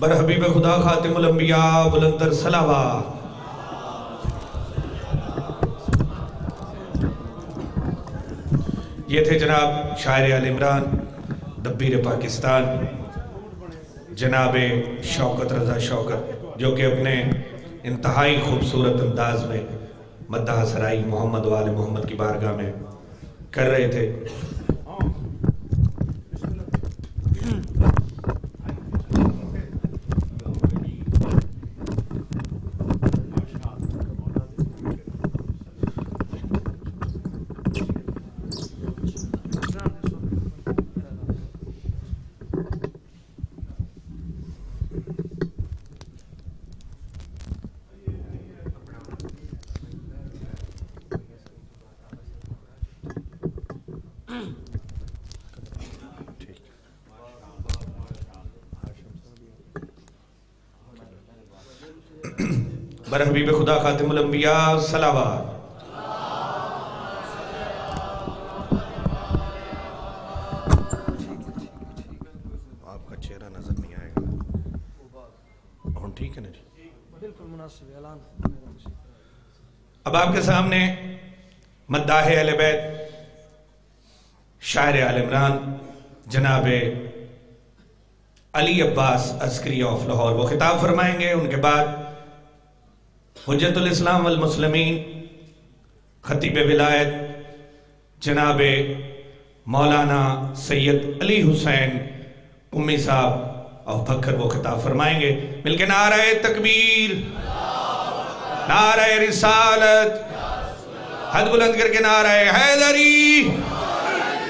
بر حبیب خدا خاتم الانبیاء بلندر سلاوہ یہ تھے جناب شاعر عال عمران، دبیر پاکستان، جناب شوکت، رضا شوکت، جو کہ اپنے انتہائی خوبصورت انداز میں مدہ سرائی محمد وال محمد کی بارگاہ میں کر رہے تھے۔ بر حبیب خدا خاتم الانبیاء صلاوہ آپ کا چہرہ نظر نہیں آئے گا۔ ٹھیک ہے نا جی؟ بالکل مناسب اعلان۔ اب آپ کے سامنے مداح اہل بیت شاعر عال عمران جناب علی عباس عسکری آف لاہور وہ خطاب فرمائیں گے۔ ان کے بعد حجت الاسلام والمسلمین، خطیب ولایت، جناب مولانا سید علی حسین، امی صاحب اور بکر وہ خطاب فرمائیں گے۔ مل کے نعرہ تکبیر، نعرہ رسالت، حد بلند کر کے نعرہ حیدری،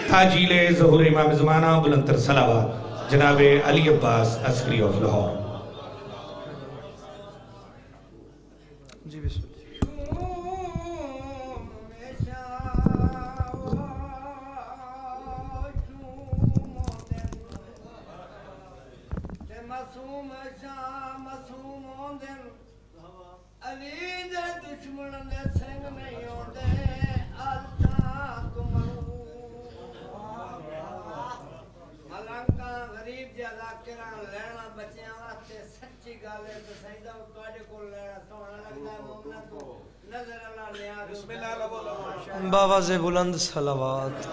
تاجیل ظہور امام زمانہ بلندر صلوات۔ جناب علی عباس عسکری آف لاہور۔ باواز بلند صلوات۔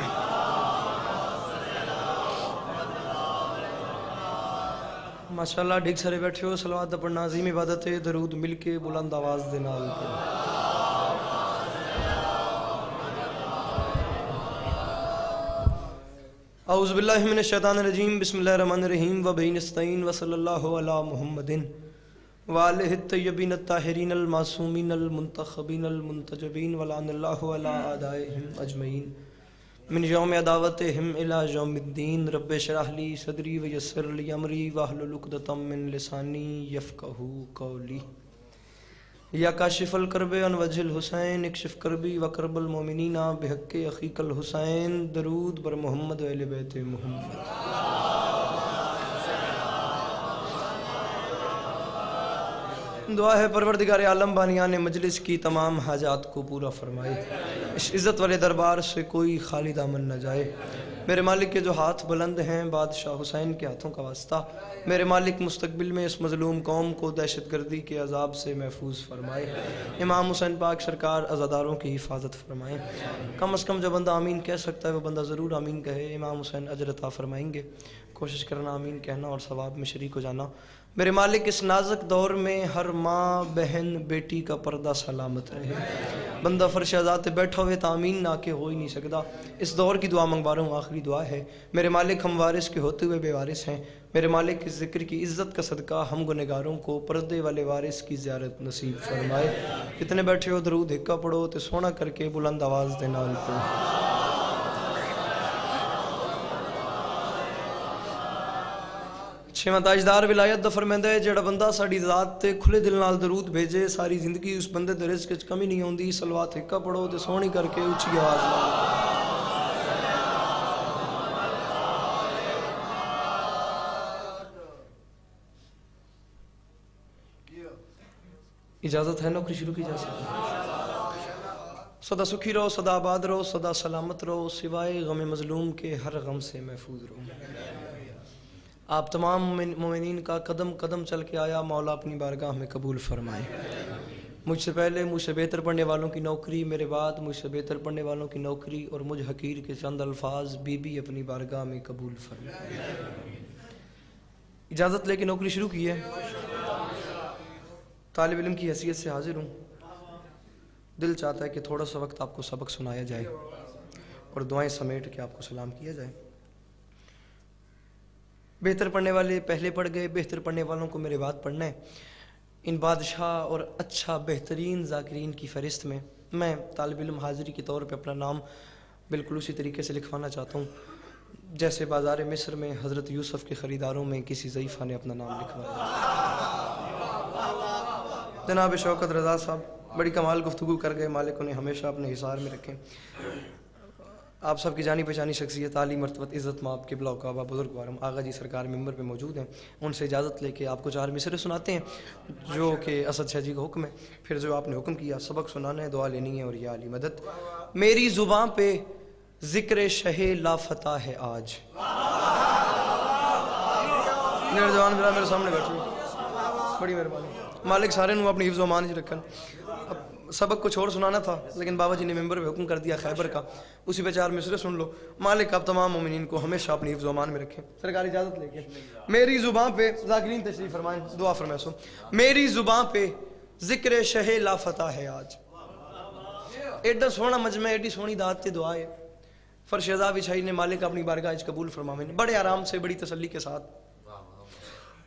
ماشاءاللہ ڈھک سارے بیٹھے ہو، صلوات دا پڑھنا عظیم عبادت ہے، درود مل کے بلند آواز دے نال۔ اعوذ باللہ من الشیطان الرجیم، بسم اللہ الرحمن الرحیم و بین استعین و صلی اللہ علی محمد۔ والہ الطیبین الطاہرین المعصومین المنتخبین المنتجبین ولعن اللہ علی آدائہم اجمعین. من یوم عداوتہم الى یوم الدین. رب شرح لی صدری و یسر لی امری واحلل عقدۃ من لسانی یفقہوا قولی. یا کاشف الکرب ان وجہ الحسین، اکشف کربی و کرب المومنین بحق اخیق الحسین. درود بر محمد و اہل بیت محمد. دعا ہے پروردگار عالم بانیان مجلس کی تمام حاجات کو پورا فرمائے۔ اس عزت والے دربار سے کوئی خالی دامن نہ جائے۔ میرے مالک کے جو ہاتھ بلند ہیں، بادشاہ حسین کے ہاتھوں کا واسطہ۔ میرے مالک مستقبل میں اس مظلوم قوم کو دہشت گردی کے عذاب سے محفوظ فرمائے۔ امام حسین پاک سرکار عزاداروں کی حفاظت فرمائیں کم از کم جو بندہ آمین کہہ سکتا ہے، وہ بندہ ضرور آمین کہے۔ امام حسین اجر عطا فرمائیں گے۔ کوشش کرنا آمین کہنا اور ثواب میں شریک ہو جانا۔ میرے مالک، اس نازک دور میں ہر ماں، بہن، بیٹی کا پردہ سلامت رہے۔ بندہ فرش ذات بیٹھا ہوئے تعمین نہ کے ہو ہی نہیں سکتا۔ اس دور کی دعا منگوا رہا ہوں، آخری دعا ہے۔ میرے مالک، ہم وارث کے ہوتے ہوئے بے وارث ہیں۔ میرے مالک، اس ذکر کی عزت کا صدقہ ہم گنہگاروں کو پردے والے وارث کی زیارت نصیب فرمائے۔ کتنے بیٹھے ہو، درود ہکا پڑھو تے سونا کر کے بلند آواز دے نال پڑھو۔ چھواں تاجدار ولایت دا فرمیندا ہے جڑا بندہ ساڈی ذات تے کھلے دل نال درود بھیجے ساری زندگی اس بندے دے رزق کمی نہیں ہوندی صلوات ہکا پڑھو تے سونی کر کے اونچی آواز اجازت ہے نوکری شروع کی جا سکتی سدا سکھی رہو سدا آباد رہو سدا سلامت رہو سوائے غم مظلوم کے ہر غم سے محفوظ رہو آپ تمام مومنین کا قدم قدم چل کے آیا، مولا اپنی بارگاہ میں قبول فرمائے۔ مجھ سے پہلے مجھ سے بہتر پڑھنے والوں کی نوکری، میرے بعد مجھ سے بہتر پڑھنے والوں کی نوکری اور مجھ حقیر کے چند الفاظ بی بی اپنی بارگاہ میں قبول فرمائے۔ اجازت لے کے نوکری شروع کی ہے۔ طالب علم کی حیثیت سے حاضر ہوں۔ دل چاہتا ہے کہ تھوڑا سا وقت آپ کو سبق سنایا جائے اور دعائیں سمیٹ کے آپ کو سلام کیا جائے۔ بہتر پڑھنے والے پہلے پڑھ گئے، بہتر پڑھنے والوں کو میرے بعد پڑھنا ہے۔ ان بادشاہ اور اچھا بہترین ذاکرین کی فہرست میں میں طالب علم حاضری کے طور پہ اپنا نام بالکل اسی طریقے سے لکھوانا چاہتا ہوں۔ جیسے بازار مصر میں حضرت یوسف کے خریداروں میں کسی ضعیفہ نے اپنا نام لکھوایا۔ جناب شوکت رضا صاحب، بڑی کمال گفتگو کر گئے، مالک انہیں ہمیشہ اپنے حصار میں رکھیں۔ آپ سب کی جانی پہچانی، شخصیت عالی مرتبت، عزت ماب کے بلاک آبا بزرگ وارم آغا جی سرکار ممبر پہ موجود ہیں۔ ان سے اجازت لے کے آپ کو چار مصرے سناتے ہیں، جو کہ اسد شاہ جی کا حکم ہے۔ پھر جو آپ نے حکم کیا، سبق سنانا ہے، دعا لینی ہے اور یہ علی مدد۔ میری زبان پہ ذکر شہ لا فتح ہے آج۔ میرے جوان میرے سامنے بیٹھے بڑی مہربانی۔ مالک سارے نو اپنی حفظ و مان جی رکھن۔ سبق کچھ اور سنانا تھا، لیکن بابا جی نے ممبر پہ حکم کر دیا خیبر کا۔ اسی پہ چار مصرے سن لو۔ مالک، آپ تمام مومنین کو ہمیشہ اپنی حفظ و امان میں رکھیں۔ سرکار اجازت لے کے۔ میری زبان پہ ذاکرین تشریف فرمائیں، دعا فرمائے سو میری زبان پہ ذکر شہ لا فتح ہے آج۔ ایڈا سونا مجمع، ایڈی سونی داد تے دعا ہے۔ فرش ازا بچھائی نے مالک اپنی بارگاہ اج قبول فرمائے بڑے آرام سے، بڑی تسلی کے ساتھ۔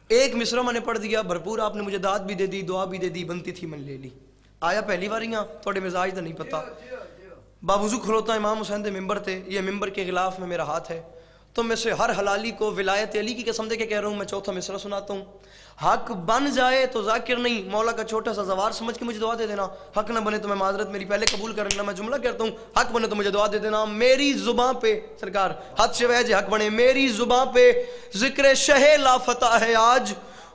ایک مصرہ میں نے پڑھ دیا، بھرپور آپ نے مجھے داد بھی دے دی، دعا بھی دے دی، بنتی تھی من لے لی۔ آیا پہلی واریاں تھوڑے مزاج دا نہیں پتا بابوزو کھلوتا امام حسین دے ممبر تھے یہ ممبر کے غلاف میں میرا ہاتھ ہے تو میں سے ہر حلالی کو ولایت علی کی قسم دے کے کہہ رہا ہوں میں چوتھا مصرہ سناتا ہوں حق بن جائے تو ذاکر نہیں مولا کا چھوٹا سا زوار سمجھ کے مجھے دعا دے دینا حق نہ بنے تو میں معذرت میری پہلے قبول کر لینا میں جملہ کہتا ہوں حق بنے تو مجھے دعا دے دینا میری زبان پہ سرکار حد سے ویجے حق بنے میری زبان پہ ذکر شہ لا فتح ہے آج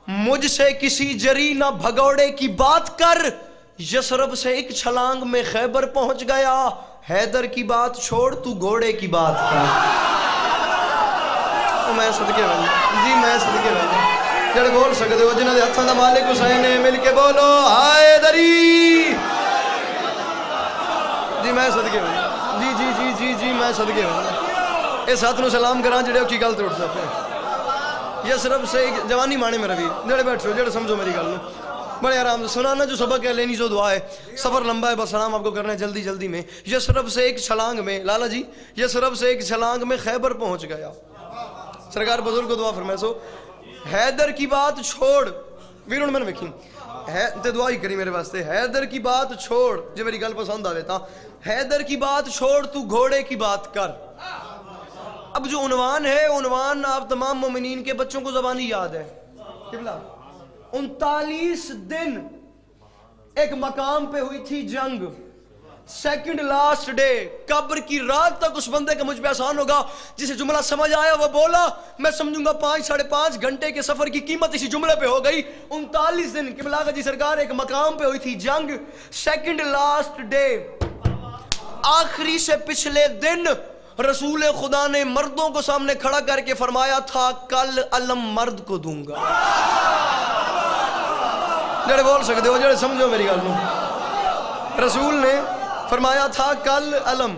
مجھ سے کسی جری نہ بھگوڑے کی بات کر یسرب سے ایک چھلانگ میں خیبر پہنچ گیا، حیدر کی بات چھوڑ، تو گھوڑے کی بات کر۔ میں صدقے بھائی جی میں صدقے بھائی جڑے بول سکتے ہو جنہوں نے ہتھوں دا مالک حسین نے مل کے بولو حیدری جی میں صدقے بھائی جی جی جی جی جی میں صدقے بھائی اس ہاتھ نو سلام کران جڑے کی گل توڑ سکتے۔ یسرب سے ایک جوانی مانے میں روی جڑے بیٹھو، جڑے سمجھو میری گل نو۔ بڑے آرام سے سنانا، جو سبق ہے، لینی جو دعا ہے۔ سفر لمبا ہے، بس سلام آپ کو کرنا ہے جلدی جلدی میں۔ یسرب سے ایک چھلانگ میں، لالا جی یسرب سے ایک چھلانگ میں خیبر پہنچ گیا۔ سرکار بزرگ کو دعا فرمائے، سو، حیدر کی بات چھوڑ۔ ویرون میں نے ویکھی۔ تے دعا ہی کری میرے واسطے۔ حیدر کی بات چھوڑ جو میری گل پسند آوے تا۔ حیدر کی بات چھوڑ، تو گھوڑے کی بات کر۔ اب جو عنوان ہے، عنوان آپ تمام مومنین کے بچوں کو زبانی یاد ہے۔ قبلہ انتالیس دن ایک مقام پہ ہوئی تھی جنگ۔ سیکنڈ لاسٹ ڈے قبر کی رات تک اس بندے کا مجھ پہ آسان ہوگا۔ جسے جملہ سمجھ آیا، وہ بولا، میں سمجھوں گا پانچ، ساڑھے پانچ گھنٹے کے سفر کی قیمت اسی جملے پہ ہو گئی۔ انتالیس دن، قبلہ جی سرکار ایک مقام پہ ہوئی تھی جنگ۔ سیکنڈ لاسٹ ڈے آخری سے پچھلے دن رسول خدا نے مردوں کو سامنے کھڑا کر کے فرمایا تھا، کل علم مرد کو دوں گا۔ جڑے بول سکتے ہو، جڑے سمجھو میری گل رسول نے فرمایا تھا، کل علم۔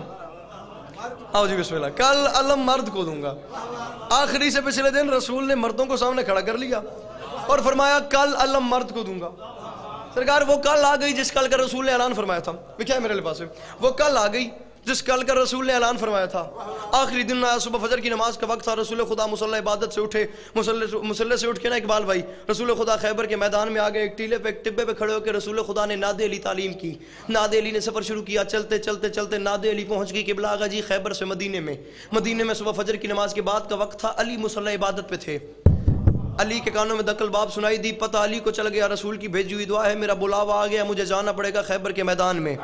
آؤ جی بسم اللہ۔ کل علم مرد کو دوں گا۔ آخری سے پچھلے دن رسول نے مردوں کو سامنے کھڑا کر لیا اور فرمایا، کل علم مرد کو دوں گا۔ سرکار، وہ کل آ گئی جس کل کا رسول نے اعلان فرمایا تھا۔ وہ کیا ہے میرے لباس۔ وہ کل آ گئی۔ جس کل کا رسول نے اعلان فرمایا تھا۔ آخری دن آیا، صبح فجر کی نماز کا وقت تھا۔ رسول خدا مسلح عبادت سے اٹھے۔ مسلح سے اٹھ کے نا اقبال بھائی، رسول خدا خیبر کے میدان میں آگے ایک ٹیلے پہ، ایک ٹبے پہ کھڑے ہو کے رسول خدا نے ناد علی تعلیم کی۔ ناد علی نے سفر شروع کیا۔ چلتے چلتے چلتے ناد علی پہنچ گئی قبلہ آگا جی خیبر سے مدینے میں۔ مدینے میں صبح فجر کی نماز کے بعد کا وقت تھا۔ علی مسلح عبادت پہ تھے۔ علی کے کانوں میں دقل باب سنائی دی، پتہ علی کو چل گیا، رسول کی بھیجی ہوئی دعا ہے، میرا بلاوا آ گیا، مجھے جانا پڑے گا خیبر کے میدان میں۔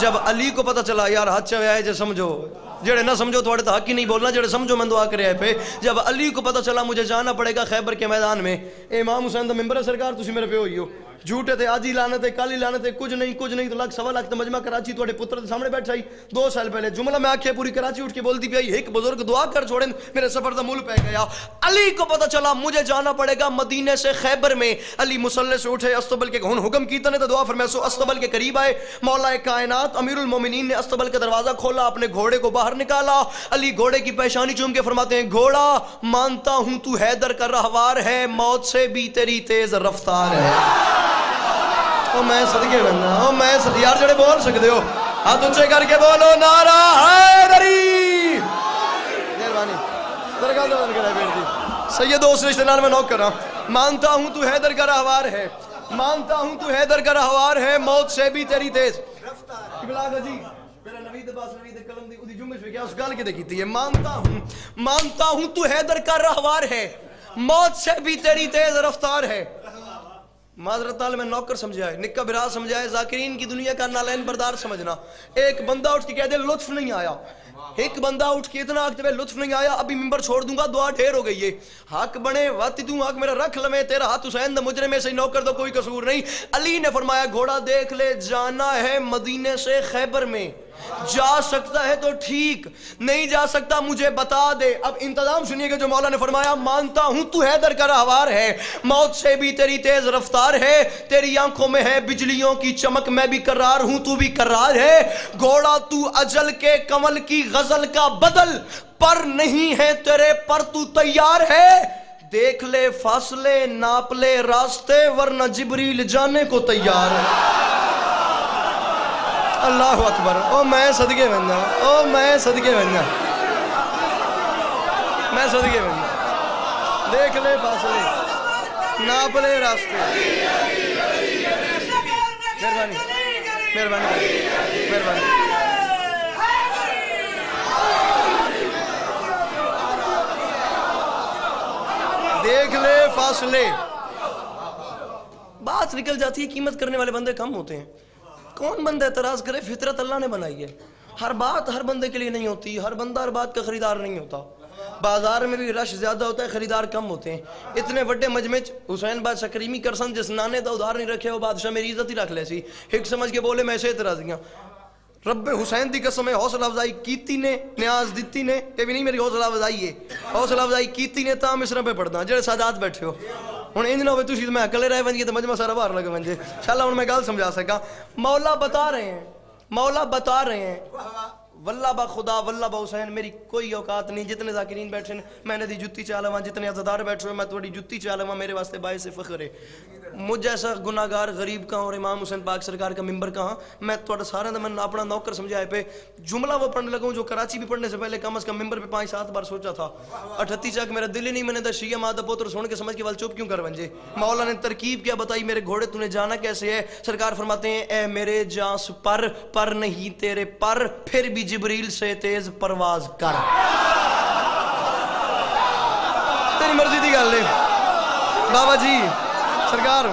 جب علی کو پتہ چلا، یار ہاتھ چوے آئے، جے سمجھو۔ جڑے نہ سمجھو تھوڑے تو حق ہی نہیں بولنا، جڑے سمجھو میں دعا کرے پہ جب علی کو پتہ چلا، مجھے جانا پڑے گا خیبر کے میدان میں، امام حسین دا ممبر ہے سرکار، تسی میرے پہ ہوئی ہو۔ جھوٹے تھے آجی لانے تھے کالی لانے تھے کچھ نہیں کچھ نہیں تو لگ سوا لاکھ تو مجمع کراچی تھوڑے پتر دے سامنے بیٹھا ہی۔ دو سال پہلے جملہ میں آکھے، پوری کراچی اٹھ کے بولتی پی ایک بزرگ دعا کر چھوڑیں میرے سفر دا مول پہ گیا۔ علی کو پتہ چلا مجھے جانا پڑے گا مدینے سے خیبر میں۔ علی مسلح سے اٹھے، استبل کے ہن حکم کیتا نے تو دعا فرمائے سو استبل کے قریب آئے۔ مولا کائنات، امیر المومنین نے استبل کا دروازہ کھولا، اپنے گھوڑے کو باہر نکالا۔ علی گھوڑے کی پیشانی چوم کے فرماتے ہیں، گھوڑا، مانتا ہوں تو حیدر کا رہوار ہے، موت سے بھی تیری تیز رفتار ہے۔ او میں صدقے بننا او میں صدقے یار جڑے بول سکتے ہو ہاتھ اونچے کر کے بولو نعرہ حیدری مہربانی درگاہ دو کرے بیٹھ دی سید اس رشتہ نال میں نوک کر رہا مانتا ہوں تو حیدر کا رہوار ہے مانتا ہوں تو حیدر کا رہوار ہے موت سے بھی تیری تیز قبلہ جی میرا نبی دے پاس نبی دے کلم دی ادھی کیا اس گال کے دیکھیتی ہے مانتا ہوں مانتا ہوں تو حیدر کا رہوار ہے موت سے بھی تیری تیز رفتار ہے معذرت تعالی میں نوکر سمجھائے، نکا برا سمجھائے، ذاکرین کی دنیا کا نالین بردار سمجھنا۔ ایک بندہ اٹھ کے کہہ دے، لطف نہیں آیا۔ ایک بندہ اٹھ کے اتنا آگتے لطف نہیں آیا ابھی ممبر چھوڑ دوں گا، دعا ڈھیر ہو گئی ہے۔ حق بنے واتی دوں، حق میرا رکھ لمے تیرا ہاتھ حسین دا مجرے میں سے نوکر دا کوئی قصور نہیں۔ علی نے فرمایا، گھوڑا دیکھ لے، جانا ہے مدینے سے خیبر میں۔ جا سکتا ہے تو ٹھیک، نہیں جا سکتا مجھے بتا دے۔ اب انتظام سنیے کہ جو مولا نے فرمایا، مانتا ہوں تو حیدر کا رہوار ہے، موت سے بھی تیری تیز رفتار ہے، تیری آنکھوں میں ہے بجلیوں کی چمک، میں بھی قرار ہوں تو بھی قرار ہے۔ گھوڑا تو اجل کے کمل کی غزل کا بدل، پر نہیں ہے تیرے پر تو تیار ہے۔ دیکھ لے، فاصلے، ناپ لے راستے، ورنہ جبریل جانے کو تیار ہے۔ اللہ اکبر۔ او میں صدقے بننا او میں صدقے بننا میں صدقے بننا دیکھ لے فاصلے۔ ناپ لے راستے۔ مہربانی۔ مہربانی۔ مہربانی۔ دیکھ لے فاصلے۔ بات نکل جاتی ہے، قیمت کرنے والے بندے کم ہوتے ہیں۔ کون بندہ اعتراض کرے فطرت اللہ نے بنائی ہے؟ ہر بات ہر بندے کے لیے نہیں ہوتی، ہر بندہ ہر بات کا خریدار نہیں ہوتا۔ بازار میں بھی رش زیادہ ہوتا ہے، خریدار کم ہوتے ہیں۔ اتنے بڑے مجمع حسین باد شکریمی کرسن جس نانے دا ادھار نہیں رکھے، وہ بادشاہ میری عزت ہی رکھ لے سی۔ ایک سمجھ کے بولے، میں ایسے گیا رب حسین دی قسم ہے، حوصلہ افزائی کیتی نے، نیاز دیتی نے یہ بھی نہیں میری حوصلہ افزائی ہے۔ حوصلہ افزائی کیتی نے تاں مصرہ پہ پڑھنا، جڑے سادات بیٹھے ہو۔ ہوں انج نہ ہوئے تھی میں اکلے رہ بن گئے تو مجمع سارا باہر لگے بن جائے انشاءاللہ ہوں میں گل سمجھا سکا مولا بتا رہے ہیں، مولا بتا رہے ہیں۔ واللہ با خدا واللہ با حسین میری کوئی اوقات نہیں، جتنے ذاکرین بیٹھے ہیں، میں نے دی جتی چالا ہوں جتنے عزدار بیٹھے ہوئے میں توڑی جتی چالا ہوں میرے واسطے باعث فخر ہے۔ مجھ جیسا گناہگار، غریب کا اور امام حسین پاک سرکار کا ممبر کہاں؟ میں تھوڑا سارا دا میں اپنا نوکر سمجھائے پہ جملہ وہ پڑھنے لگا ہوں جو کراچی بھی پڑھنے سے پہلے کم از کم ممبر پہ پانچ سات بار سوچا تھا۔ اٹھتی چاک میرا دل ہی نہیں، میں نے دا شیعہ مادہ پوتر سونے کے سمجھ کے وال چوپ کیوں کر ونجے؟ مولا نے ترکیب کیا بتائی، میرے گھوڑے تو نے جانا کیسے ہے؟ سرکار فرماتے ہیں، اے میرے جانس پر پر نہیں تیرے پر، پھر بھی جبریل سے تیز پرواز کر۔ تیری مرضی دی گل بابا جی سرکار،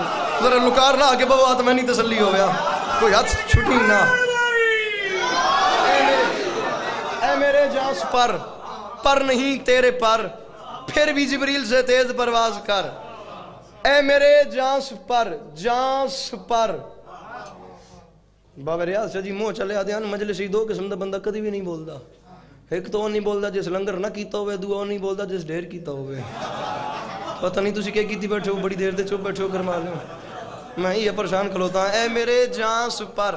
ذرا لکار نہ آگے بابا، تو میں نہیں تسلی ہو گیا۔ کوئی ہاتھ چھٹی نہ۔ اے میرے جانس پر پر نہیں تیرے پر، پھر بھی جبریل سے تیز پرواز کر۔ اے میرے جانس پر جانس پر۔ بابا ریاض شاہ جی منہ چلے آدھے ہیں مجلس ہی دو قسم دا بندہ کدی بھی نہیں بولدا ایک تو وہ نہیں بولدا جس لنگر نہ کیتا ہوئے دعا نہیں بولدا جس ڈھیر کیتا ہوئے پتہ نہیں تسی کیا کیتی بیٹھے ہو بڑی دیر دے چوپ بیٹھے ہو کر مار لوں میں یہ پریشان کھلوتا ہوں اے میرے جانس پر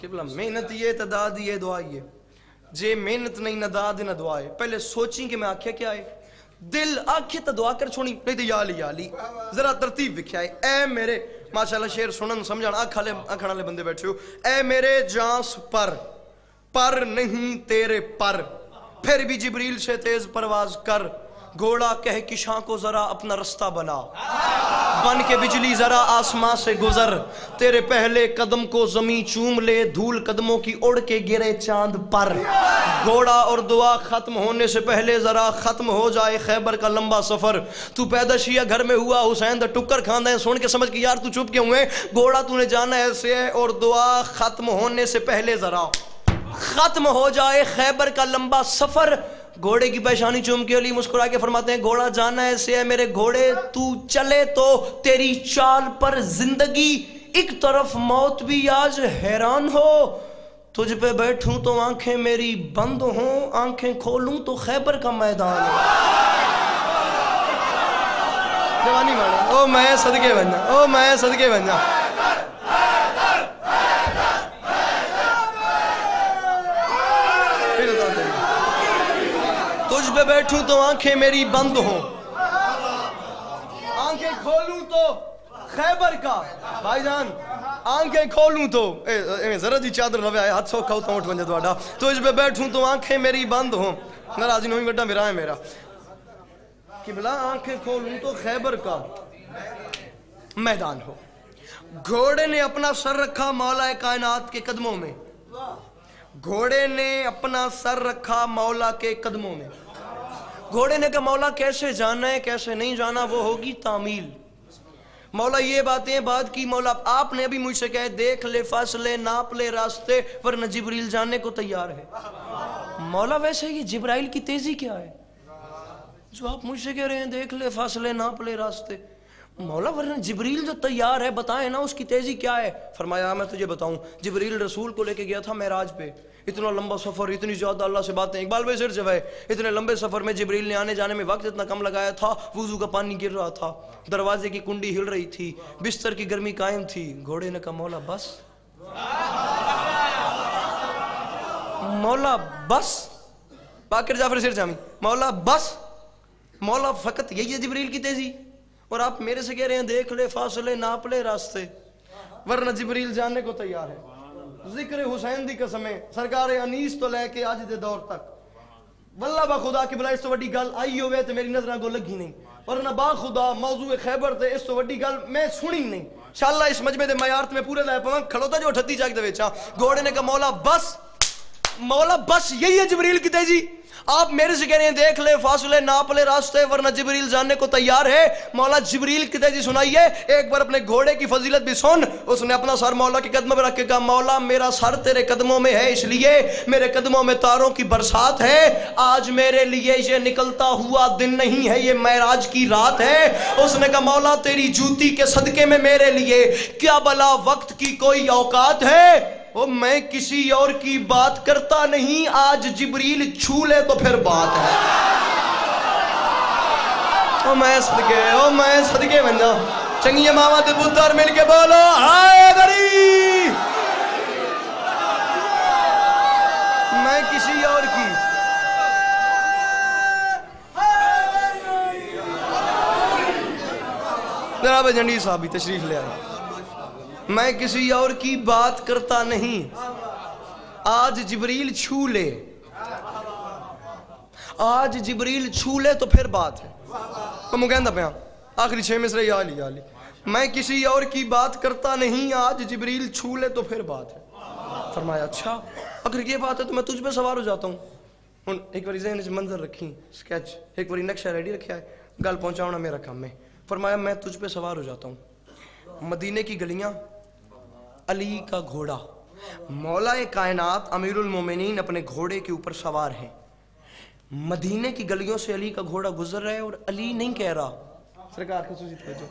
قبلہ محنت یہ تداد یہ دعا یہ جے محنت نہیں نہ داد نہ دعا ہے پہلے سوچیں کہ میں آکھیا کیا ہے دل آکھے تا دعا کر چھوڑی نہیں تو یا لی یا لی ذرا ترتیب بکھیا ہے اے میرے ماشاءاللہ شیر سنن سمجھان آنکھ والے بندے بیٹھے ہو۔ اے میرے جانس پر پر نہیں تیرے پر۔ پھر بھی جبریل سے تیز پرواز کر۔ گھوڑا کہہ کو ذرا اپنا رستہ بنا۔ بن کے بجلی ذرا آسمان سے گزر۔ تیرے پہلے قدم کو زمین چوم لے، دھول قدموں کی اڑ کے گرے چاند پر۔ گھوڑا اور دعا ختم ہونے سے پہلے ذرا ختم ہو جائے خیبر کا لمبا سفر۔ تو پیدا شیعہ گھر میں ہوا، حسین دا ٹکر کھاندہ ہے۔ سن کے سمجھ کے یار تو چپ کے ہوئے۔ گھوڑا تو نے جانا ایسے ہے اور دعا ختم ہونے سے پہلے ذرا۔ ختم ہو جائے خیبر کا لمبا سفر۔ گھوڑے کی پیشانی چوم کے علی مسکرا کے فرماتے ہیں، گھوڑا جانا ایسے ہے، میرے گھوڑے، تو چلے تو تیری چال پر زندگی، ایک طرف موت بھی آج حیران ہو۔ تجھ پہ بیٹھوں تو آنکھیں میری بند ہوں، آنکھیں کھولوں تو خیبر کا میدان۔ ہو جوانی مانا او میں صدقے بن جا او میں صدقے بن جا پھر بتا دیں۔ تجھ پہ بیٹھوں تو آنکھیں میری بند ہوں۔ آنکھیں کھولوں تو خیبر کا۔ بھائی جان، آنکھیں کھولوں تو۔ اے اے ذرا دی چادر لوے آئے، ہاتھ سوکھا ہوتا اٹھ بنجا تواڈا۔ تجھ پہ بیٹھوں تو آنکھیں میری بند ہوں۔ ناراضی جی، نہیں بڑا میرا ہے میرا۔ قبلہ آنکھیں کھولوں تو خیبر کا۔ میدان ہو۔ گھوڑے نے اپنا سر رکھا مولا کائنات کے قدموں میں۔ گھوڑے نے اپنا سر رکھا مولا کے قدموں میں۔ گھوڑے نے کہا، مولا کیسے جانا ہے، کیسے نہیں جانا، وہ ہوگی تعمیل۔ مولا یہ باتیں بات کی، مولا آپ نے ابھی مجھ سے کہے، دیکھ لے فاصلے ناپ لے راستے، ورنہ جبریل جانے کو تیار ہے۔ مولا ویسے یہ جبرائیل کی تیزی کیا ہے؟ جو آپ مجھ سے کہہ رہے ہیں، دیکھ لے فاصلے ناپ لے راستے۔ مولا ورنہ جبریل جو تیار ہے بتائیں نا اس کی تیزی کیا ہے؟ فرمایا، میں تجھے بتاؤں، جبریل رسول کو لے کے گیا تھا معراج پہ۔ اتنا لمبا سفر، اتنی زیادہ اللہ سے باتیں۔ اقبال بھائی سر جب ہے اتنے لمبے سفر میں جبریل نے آنے جانے میں وقت اتنا کم لگایا تھا۔ وضو کا پانی گر رہا تھا۔ دروازے کی کنڈی ہل رہی تھی۔ بستر کی گرمی قائم تھی۔ گھوڑے نے کہا، مولا، بس۔ مولا، بس۔ باقر جعفر سر جامی، مولا، بس۔ مولا، فقط یہی ہے جبریل کی تیزی۔ اور آپ میرے سے کہہ رہے ہیں، دیکھ لے، فاصلے، ناپ لے راستے۔ ورنہ جبریل جاننے کو تیار ہے۔ ذکر حسین دی قسم ہے سرکار انیس تو لے کے اج دے دور تک۔ واللہ با خدا کی بلا اس تو وڈی گل آئی ہوئے تے میری نظراں کو لگی نہیں۔ ورنہ با خدا موضوع خیبر تے اس تو وڈی گل میں سنی نہیں۔ انشاءاللہ اس مجمع دے میارت میں پورے لائے پاؤں کھڑوتا جو ٹھتی جاگ دے ویچا۔ گھوڑے نے کہا مولا بس مولا، بس یہی ہے جبریل کی تیزی۔ آپ میرے سے کہہ رہے ہیں، دیکھ لے، فاصلے ناپ لے راستے، ورنہ جبریل جاننے کو تیار ہے۔ مولا، جبریل کی تیزی سنائیے ایک بار اپنے گھوڑے کی فضیلت بھی سن۔ اس نے اپنا سر مولا کے قدموں میں رکھ کے کہا، مولا، میرا سر تیرے قدموں میں ہے، اس لیے میرے قدموں میں تاروں کی برسات ہے۔ آج میرے لیے یہ نکلتا ہوا دن نہیں ہے، یہ معراج کی رات ہے۔ اس نے کہا، مولا، تیری جوتی کے صدقے میں میرے لیے کیا بلا وقت کی کوئی اوقات ہے؟ او میں کسی اور کی بات کرتا نہیں، آج جبریل چھو لے تو پھر بات ہے۔ او میں صدقے، او میں صدقے بن چنگی ماما تے پتر مل کے بولو ہائے دری میں کسی اور کی۔ جناب جنڈی صاحب بھی تشریف لے آئے میں کسی اور کی بات کرتا نہیں۔ آج جبریل چھو لے۔ آج جبریل چھو لے تو پھر بات ہے۔ تو مکہندہ پہ آخری چھ مصرے، یا علی یا علی۔ میں کسی اور کی بات کرتا نہیں، آج جبریل چھو لے تو پھر بات ہے۔ فرمایا اچھا اگر یہ بات ہے تو میں تجھ پہ سوار ہو جاتا ہوں۔ ہن ایک باری ذہن منظر رکھی، سکیچ، ایک باری نقشہ ریڈی رکھا ہے۔ گل پہنچاؤنا میرا کام ہے۔ فرمایا، میں تجھ پہ سوار ہو جاتا ہوں۔ مدینے کی گلیاں علی کا گھوڑا۔ مولا کائنات امیر المومنین اپنے گھوڑے کے اوپر سوار ہیں۔ مدینے کی گلیوں سے علی کا گھوڑا گزر رہا ہے اور علی نہیں کہہ رہا۔ سرکار خصوصی توجہ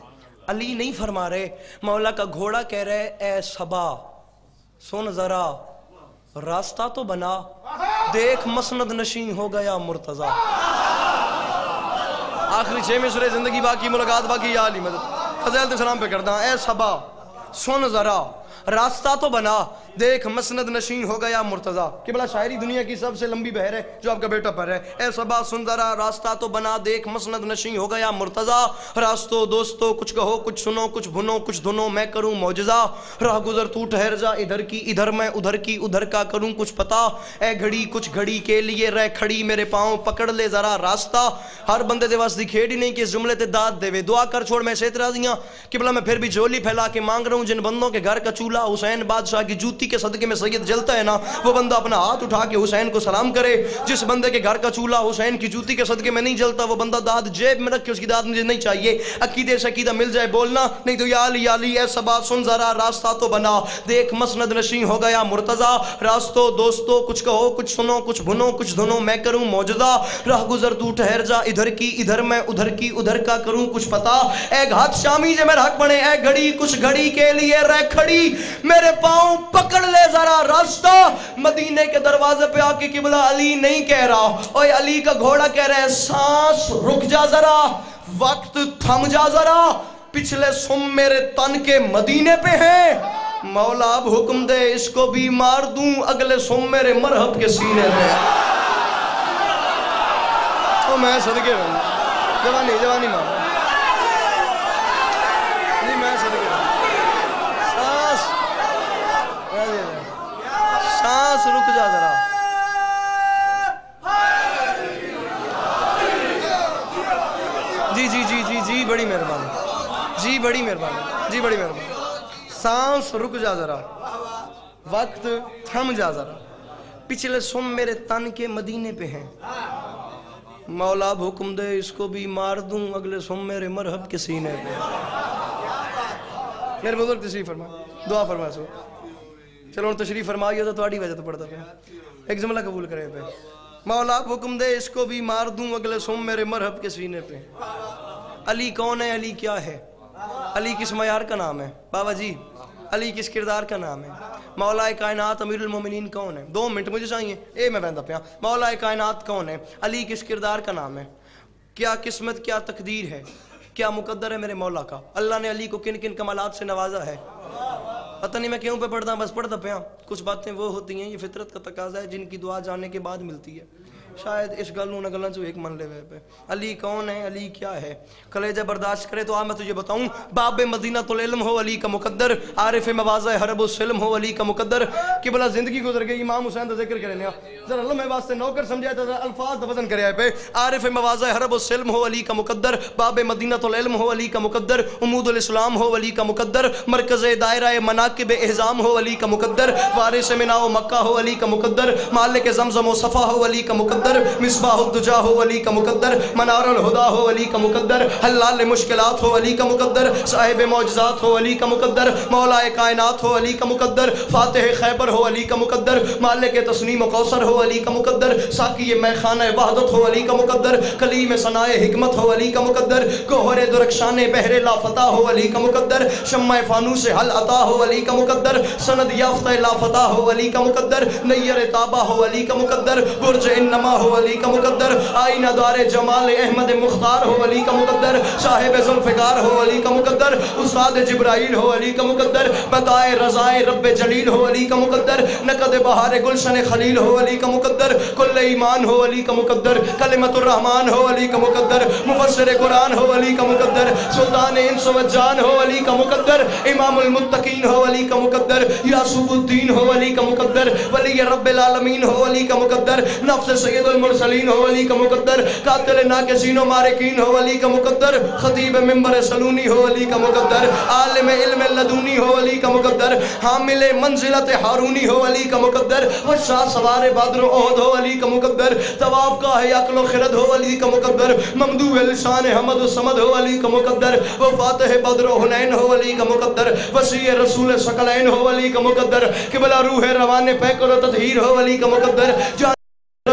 علی نہیں فرما رہے، مولا کا گھوڑا کہہ رہے اے صبا سن ذرا، راستہ تو بنا۔ دیکھ مسند نشین ہو گیا مرتضی۔ آخری چھ میں سورے زندگی باقی، ملاقات باقی، یا علی مدد۔ فضیلت سلام پہ کردہ اے صبا سن ذرا۔ راستہ تو بنا۔ دیکھ، مسند نشین ہو گیا مرتضی۔ کہ بلا شاعری دنیا کی سب سے لمبی بہر ہے، جو آپ کا بیٹا پر ہے۔ اے صبا سن ذرا راستہ تو بنا۔ دیکھ، مسند نشین ہو گیا مرتضی۔ راستو دوستو، کچھ کہو، کچھ سنو، کچھ بھنو، کچھ دھنو، میں کروں معجزہ۔ راہ گزر تو ٹھہر جا، ادھر کی ادھر، میں ادھر کی ادھر کا کروں کچھ پتا۔ اے گھڑی، کچھ گھڑی کے لیے رہ کھڑی میرے پاؤں، پکڑ لے ذرا راستہ۔ ہر بندے دے واسطے کھیڑی نہیں کہ اس جملے تے داد دے وے۔ دعا کر چھوڑ میں سے اعتراضیاں کہ بلا میں پھر بھی جھولی پھیلا کے مانگ رہا ہوں جن بندوں کے گھر کا اللہ حسین بادشاہ کی جوتی کے صدقے میں سید جلتا ہے نا، وہ بندہ اپنا ہاتھ اٹھا کے حسین کو سلام کرے۔ جس بندے کے گھر کا چولہا حسین کی جوتی کے صدقے میں نہیں جلتا، وہ بندہ داد جیب میں رکھ کے اس کی داد مجھے نہیں چاہیے۔ عقیدے سے عقیدہ مل جائے بولنا، نہیں تو یا علی یا علی ایسا بات سن ذرا، راستہ تو بنا۔ دیکھ مسند نشین ہو گیا مرتضی۔ راستو، دوستو، کچھ کہو، کچھ سنو، کچھ بھنو کچھ دھنو، میں کروں موجودہ راہ گزر تو ٹھہر جا، ادھر کی، ادھر میں، ادھر کی، ادھر کا کروں کچھ پتا۔ اے گھات شامی، جے میں رکھ بنے، اے گھڑی، کچھ گھڑی کے لیے رہ کھڑی۔ میرے پاؤں پکڑ لے ذرا راستہ۔ مدینہ کے دروازے پہ آکے قبلہ علی نہیں کہہ رہا۔ اوہ علی کا گھوڑا کہہ رہا ہے، سانس رک جا ذرا، وقت تھم جا ذرا۔ پچھلے سم میرے تن کے مدینہ پہ ہیں مولا، اب حکم دے، اس کو بھی مار دوں۔ اگلے سم میرے مرحب کے سینے میں میں صدقے ہوں جوانی جوانی ماں سے رک جا ذرا۔ جی جی جی جی جی بڑی مہربانی۔ جی بڑی مہربانی۔ جی بڑی مہربانی۔ سانس رک جا ذرا۔ وقت تھم جا ذرا۔ پچھلے سم میرے تن کے مدینے پہ ہیں۔ مولا اب حکم دے، اس کو بھی مار دوں اگلے سم میرے مرحب کے سینے پہ۔ میرے بزرگ تشریف فرمائے۔ دعا فرمائے سو۔ چلو ہوں تشریف فرمائی ہو تو تہاڈی وجہ تو پڑھتا پہ ایک جملہ قبول کرے پہ مولا حکم دے، اس کو بھی مار دوں، اگلے سوم میرے مرحب کے سینے پہ۔ علی کون ہے؟ علی کیا ہے؟ علی کس معیار کا نام ہے؟ بابا جی علی کس کردار کا نام ہے؟ مولا کائنات امیر المومنین کون ہے؟ دو منٹ مجھے چاہیے۔ اے، میں بہندہ پہاں مولا کائنات کون ہے؟ علی کس کردار کا نام ہے؟ کیا قسمت، کیا تقدیر ہے؟ کیا مقدر ہے میرے مولا کا؟ اللہ نے علی کو کن کن کمالات سے نوازا ہے؟ پتہ نہیں میں کیوں پہ پڑھتا ہوں بس پڑھتا پیا۔ کچھ باتیں وہ ہوتی ہیں، یہ فطرت کا تقاضا ہے، جن کی دعا جانے کے بعد ملتی ہے۔ شاید اس گلوں نے گلن ایک من لے پہ۔ علی کون ہے؟ علی کیا ہے؟ کلیجہ برداشت کرے تو آ، میں تجھے بتاؤں۔ باب مدینہ تو علم ہو، علی کا مقدر۔ عارف موازہ حرب السلم ہو، علی کا مقدر۔ کہ بلا زندگی گزر گئی، امام حسین تو ذکر کرنے ذرا اللہ میں واسطے نوکر سمجھایا تھا، ذرا الفاظ دا وزن کرے پہ۔ عارف موازہ حرب السلم ہو، علی کا مقدر۔ باب مدینہ تو علم ہو، علی کا مقدر۔ عمود الاسلام ہو، علی کا مقدر۔ مرکز دائرہ مناقب احزام ہو، علی کا مقدر۔ وارث منا و مکہ ہو، علی کا مقدر۔ مالک زمزم و صفحہ ہو، علی کا مقدر۔ مقدر مصباح الدجا ہو علی کا مقدر منار الہدا ہو علی کا مقدر حلال مشکلات ہو علی کا مقدر صاحب معجزات ہو علی کا مقدر مولا کائنات ہو علی کا مقدر فاتح خیبر ہو علی کا مقدر مالک تسنیم و کوثر ہو علی کا مقدر ساقی میں خانہ وحدت ہو علی کا مقدر کلیم ثناء حکمت ہو علی کا مقدر گوہر درخشان بحر لا فتح ہو علی کا مقدر شمع سے حل عطا ہو علی کا مقدر سند یافتہ لا فتح ہو علی کا مقدر نیر تابہ ہو علی کا مقدر برج انما ہو علی کا مقدر آئینہ دار جمال احمد مختار ہو علی کا مقدر صاحب ذوالفقار ہو علی کا مقدر استاد جبرائیل ہو علی کا مقدر بتائے رضائے رب جلیل ہو علی کا مقدر نقد بہار گلشن خلیل ہو علی کا مقدر کل ایمان ہو علی کا مقدر کلمت الرحمن ہو علی کا مقدر مفسر قرآن ہو علی کا مقدر سلطان انس و جان ہو علی کا مقدر امام المتقین ہو علی کا مقدر یاسوب الدین ہو علی کا مقدر ولی رب العالمین ہو علی کا مقدر نفس سید سید المرسلین ہو علی کا مقدر قاتل ناکسین و مارکین ہو علی کا مقدر خطیب ممبر سلونی ہو علی کا مقدر عالم علم لدونی ہو علی کا مقدر حامل منزلت حارونی ہو علی کا مقدر و سوار بادر عہد ہو علی کا مقدر تواف کا ہے اکل و خرد ہو علی کا مقدر ممدو لسان حمد و سمد ہو علی کا مقدر و فاتح بدر و حنین ہو علی کا مقدر وسیع رسول سکلین ہو علی کا مقدر قبلہ روح روان پیکر و تطہیر ہو علی کا مقدر جان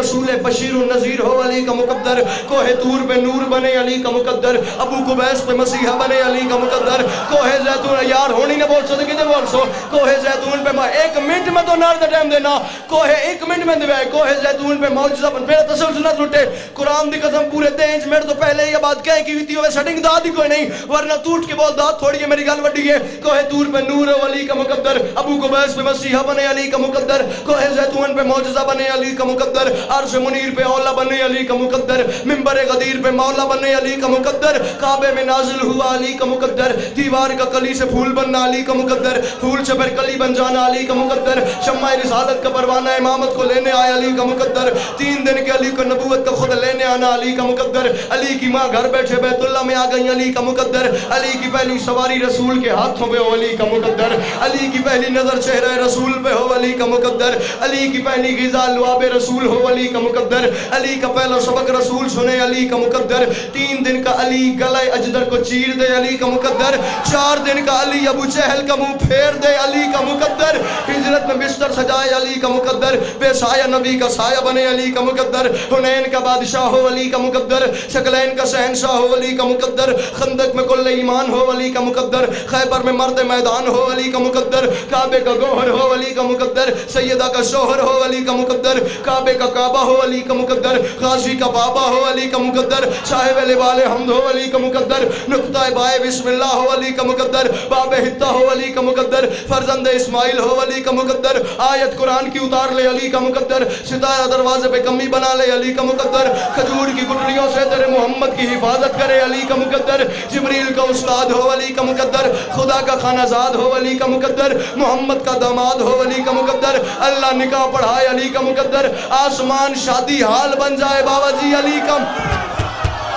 رسول بشیر النظیر ہو علی کا مقدر، کوہ تور پہ نور بنے علی کا مقدر، ابو قبیس پہ مسیحہ بنے علی کا مقدر، کوہ زیتون یار ہونی نے بول سکتے کتے بول سو، کوہ زیتون پہ ایک منٹ میں تو نار دے ٹیم دینا، کوہ ایک منٹ میں دیوائے کوہ زیتون پہ موجزہ بن پیرا تصور سنت لٹے قرآن دی قسم پورے تینج میرے تو پہلے یہ بات کہیں کی ہوئی تھی ہوئے سٹنگ دا دی کوئی نہیں، ورنہ ٹوٹ کے بول دا، تھوڑی ہے میری گل وڈی ہے۔ کوہ تور پہ نور ہو علی کا مقدر، ابو قبیس پہ مسیحہ بنے علی کا مقدر، کوہ زیتون پہ موجزہ بنے علی کا مقدر عرش منیر پہ اولا بنے علی کا مقدر ممبر غدیر پہ مولا بنے علی کا مقدر کعبے میں نازل ہوا علی کا مقدر دیوار کا کلی سے پھول بننا علی کا مقدر پھول سے پھر کلی بن جانا علی کا مقدر شمع رسالت کا پروانہ امامت کو لینے آیا علی کا مقدر تین دن کے علی کو نبوت کا خود لینے آنا علی کا مقدر علی کی ماں گھر بیٹھے بیت اللہ میں آ گئی علی کا مقدر علی کی پہلی سواری رسول کے ہاتھوں پہ ہو علی کا مقدر علی کی پہلی نظر چہرہ رسول پہ ہو علی کا مقدر علی کی پہلی غذا لواب رسول ہو علی علی کا مقدر علی کا پہلا سبق رسول سنے علی کا مقدر تین دن کا علی گلے اجدر کو چیر دے علی کا مقدر چار دن کا علی ابو چہل کا منہ پھیر دے علی کا مقدر ہجرت میں بستر سجائے علی کا مقدر بے سایہ نبی کا سایہ بنے علی کا مقدر حنین کا بادشاہ ہو علی کا مقدر شکلین کا شہنشاہ ہو علی کا مقدر خندق میں کل ایمان ہو علی کا مقدر خیبر میں مرد میدان ہو علی کا مقدر کعبے کا گوہر ہو علی کا مقدر سیدہ کا شوہر ہو علی کا مقدر کعبے کا کعبہ بابا ہو علی کا مقدر غازی کا بابا ہو علی کا مقدر صاحب لبال حمد ہو علی کا مقدر نقطہ بائے بسم اللہ ہو علی کا مقدر باب حتہ ہو علی کا مقدر فرزند اسماعیل ہو علی کا مقدر آیت قرآن کی اتار لے علی کا مقدر ستارہ دروازے پہ کمی بنا لے علی کا مقدر کھجور کی گٹڑیوں سے تیرے محمد کی حفاظت کرے علی کا مقدر جبریل کا استاد ہو علی کا مقدر خدا کا خانہ زاد ہو علی کا مقدر محمد کا داماد ہو علی کا مقدر اللہ نکاح پڑھائے علی کا مقدر آسمان شادی حال بن جائے بابا جی علی کم۔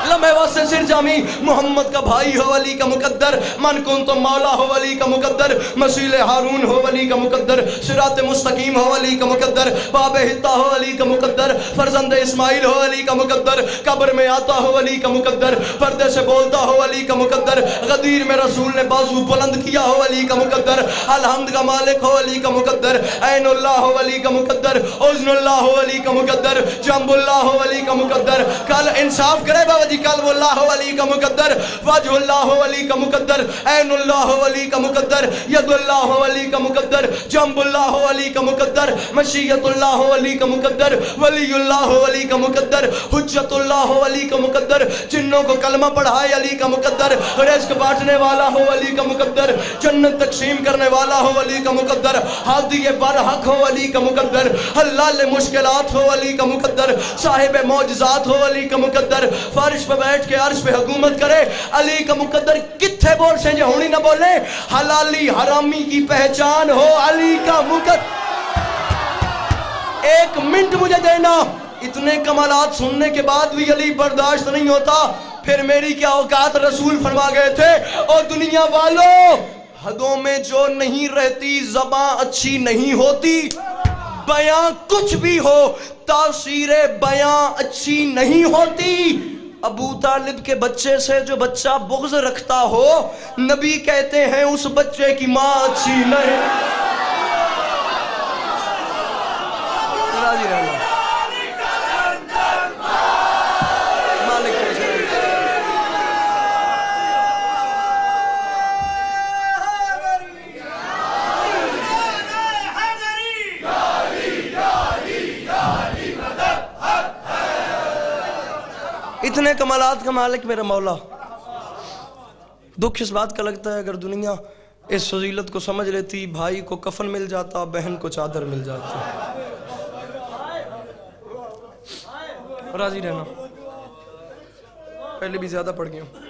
لمحے واسے سر جامی محمد کا بھائی ہو علی کا مقدر من کن تو مولا ہو علی کا مقدر مسیل ہارون ہو علی کا مقدر صراط مستقیم ہو علی کا مقدر باب حتہ ہو علی کا مقدر فرزند اسماعیل ہو علی کا مقدر قبر میں آتا ہو علی کا مقدر پردے سے بولتا ہو علی کا مقدر غدیر میں رسول نے بازو بلند کیا ہو علی کا مقدر الحمد کا مالک ہو علی کا مقدر عین اللہ ہو علی کا مقدر عزن اللہ ہو علی کا مقدر جنب اللہ ہو علی کا مقدر کل انصاف کرے بابا جی قلب اللہ علی کا مقدر وجہ اللہ علی کا مقدر عین اللہ علی کا مقدر ید اللہ علی کا مقدر جنب اللہ علی کا مقدر مشیت اللہ علی کا مقدر ولی اللہ علی کا مقدر حجت اللہ علی کا مقدر جنوں کو کلمہ پڑھائے علی کا مقدر رزق بانٹنے والا ہو علی کا مقدر جنت تقسیم کرنے والا ہو علی کا مقدر ہادی برحق ہو علی کا مقدر حلال مشکلات ہو علی کا مقدر صاحب معجزات ہو علی کا مقدر فرش فارش پہ بیٹھ کے عرش پہ حکومت کرے، علی کا مقدر کتھے بول سے جو ہونی نہ بولے؟ حلالی حرامی کی پہچان ہو، علی کا مقدر۔ ایک منٹ مجھے دینا، اتنے کمالات سننے کے بعد بھی علی برداشت نہیں ہوتا۔ پھر میری کیا اوقات رسول فرما گئے تھے؟ اور دنیا والوں حدوں میں جو نہیں رہتی، زباں اچھی نہیں ہوتی۔ بیاں کچھ بھی ہو، تاثیر بیاں اچھی نہیں ہوتی۔ ابو طالب کے بچے سے جو بچہ بغض رکھتا ہو، نبی کہتے ہیں اس بچے کی ماں اچھی نہیں راضی رہنا مالک کو سے اتنے کمالات کا مالک میرا مولا۔ دکھ اس بات کا لگتا ہے اگر دنیا اس فضیلت کو سمجھ لیتی، بھائی کو کفن مل جاتا، بہن کو چادر مل جاتی۔ راضی رہنا۔ پہلے بھی زیادہ پڑھ گیا ہوں۔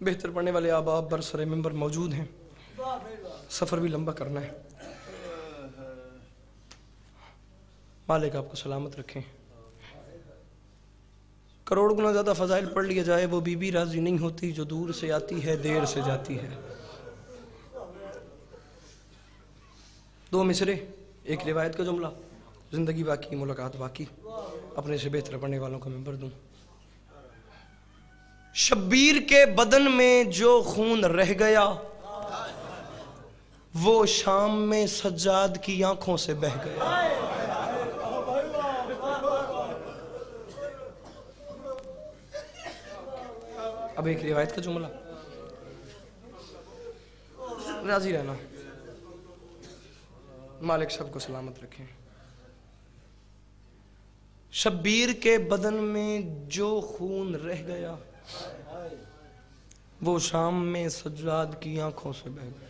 بہتر پڑھنے والے آباب برسر ممبر موجود ہیں۔ سفر بھی لمبا کرنا ہے۔ مالک آپ کو سلامت رکھیں۔ کروڑ گنا زیادہ فضائل پڑھ لیا جائے، وہ بی بی راضی نہیں ہوتی جو دور سے آتی ہے، دیر سے جاتی ہے۔ دو مصرے، ایک روایت کا جملہ، زندگی باقی، ملاقات باقی۔ اپنے سے بہتر پڑھنے والوں کا ممبر دوں۔ شبیر کے بدن میں جو خون رہ گیا، وہ شام میں سجاد کی آنکھوں سے بہ گیا۔ اب ایک روایت کا جملہ۔ راضی رہنا۔ مالک سب کو سلامت رکھیں۔ شبیر کے بدن میں جو خون رہ گیا، وہ شام میں سجاد کی آنکھوں سے بہ گیا۔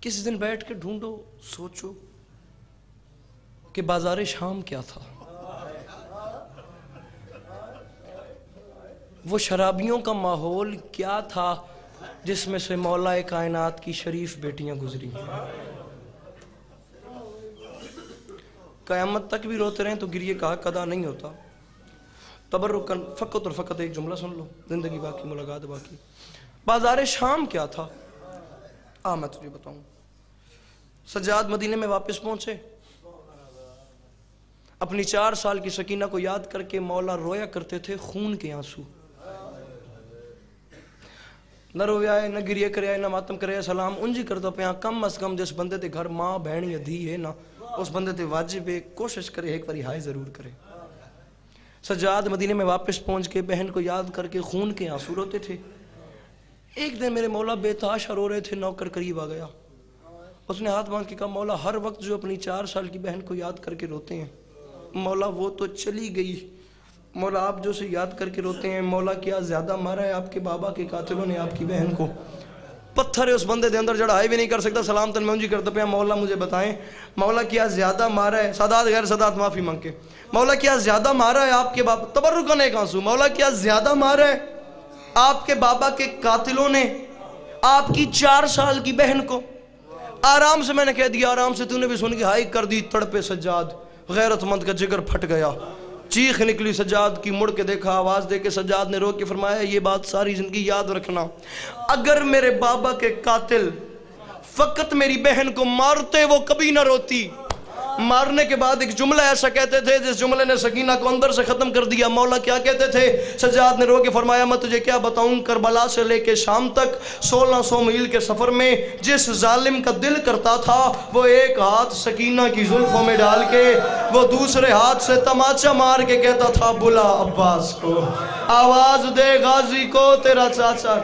کس دن بیٹھ کے ڈھونڈو، سوچو کہ بازار شام کیا تھا۔ وہ شرابیوں کا ماحول کیا تھا جس میں سے مولا کائنات کی شریف بیٹیاں گزری قیامت تک بھی روتے رہیں تو گریے کا حق ادا نہیں ہوتا۔ تبرکن فقط اور فقط ایک جملہ سن لو۔ زندگی باقی، ملاقات باقی۔ بازار شام کیا تھا؟ آ، میں تجھے بتاؤں۔ سجاد مدینے میں واپس پہنچے۔ اپنی چار سال کی سکینہ کو یاد کر کے مولا رویا کرتے تھے خون کے آنسو۔ نہ رویا ہے نہ گریے کرے نہ ماتم کرے سلام انجی کرتا پیا کم از کم جس بندے تے گھر ماں بہن یا دھی ہے نا، اس بندے تے واجب ہے، کوشش کرے ایک باری ہائے ضرور کرے۔ سجاد مدینے میں واپس پہنچ کے بہن کو یاد کر کے خون کے آنسو روتے تھے۔ ایک دن میرے مولا بے تاشا رو رہے تھے، نوکر قریب آ گیا۔ اس نے ہاتھ باندھ کے کہا، مولا ہر وقت جو اپنی چار سال کی بہن کو یاد کر کے روتے ہیں، مولا وہ تو چلی گئی۔ مولا، آپ جو سے یاد کر کے روتے ہیں، مولا کیا زیادہ مارا ہے آپ کے بابا کے قاتلوں نے، آپ کی بہن کو؟ پتھر ہے اس بندے دے اندر، جڑا بھی نہیں کر سکتا، سلام تن میں انجی کرتا پیا مولا، مجھے بتائیں، مولا کیا زیادہ مارا ہے؟ سادات، غیر سادات، معافی مانگ کے مولا کیا زیادہ مارا ہے آپ کے بابا؟ تبرکن ایک آنسو۔ مولا کیا زیادہ مارا ہے آپ کے بابا کے قاتلوں نے؟ آپ کی چار سال کی بہن کو؟ آرام سے میں نے کہہ دیا، آرام سے تو نے بھی سن کے ہائی کر دی، تڑپے سجاد غیرت مند کا جگر پھٹ گیا۔ چیخ نکلی سجاد کی، مڑ کے دیکھا، آواز دے کے سجاد نے رو کے فرمایا، یہ بات ساری زندگی یاد رکھنا۔ اگر میرے بابا کے قاتل فقط میری بہن کو مارتے، وہ کبھی نہ روتی۔ مارنے کے بعد ایک جملہ ایسا کہتے تھے، جس جملے نے سکینہ کو اندر سے ختم کر دیا۔ مولا کیا کہتے تھے؟ سجاد نے رو کے فرمایا، میں تجھے کیا بتاؤں؟ کربلا سے لے کے شام تک سولہ سو میل کے سفر میں جس ظالم کا دل کرتا تھا، وہ ایک ہاتھ سکینہ کی زلفوں میں ڈال کے، وہ دوسرے ہاتھ سے تماچا مار کے کہتا تھا، بلا عباس کو، آواز دے غازی کو، تیرا چاچا